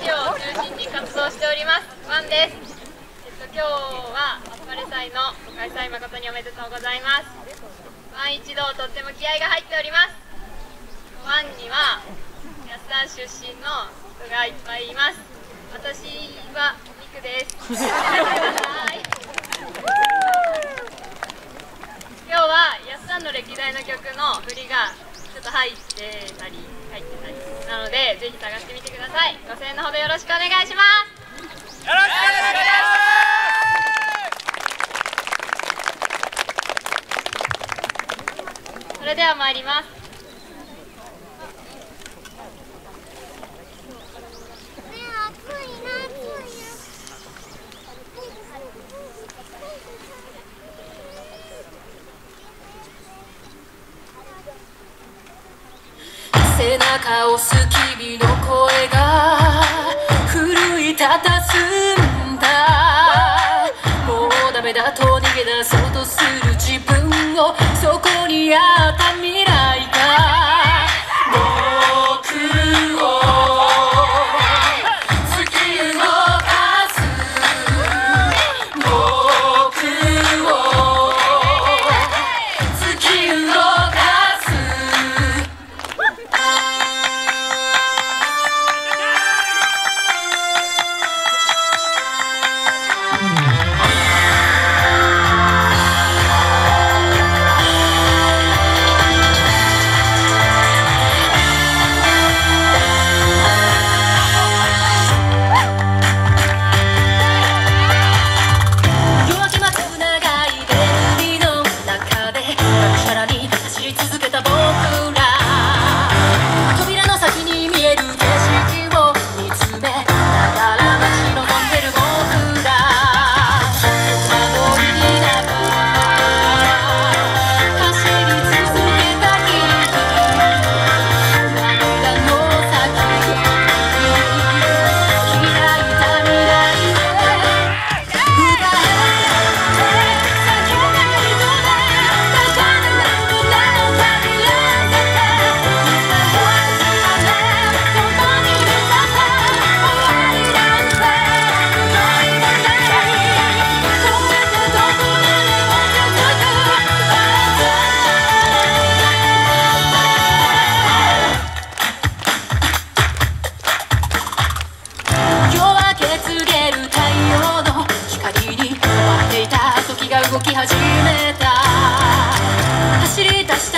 業を中心に活動しておりますワンです、えっと、今日はアスパレ祭のご開催誠におめでとうございますワン一同とっても気合が入っておりますワンには安田出身の人がいっぱいいます私はミクです今日は安さんの歴代の曲の振りがちょっと入ってたり入ってたりなのでぜひ探してみてください。ご声援のほどよろしくお願いします。よろしくお願いします。それでは参ります背中を押す君の声が奮い立たすんだ。もうダメだと逃げ出そうとする自分をそこにあるシュルとし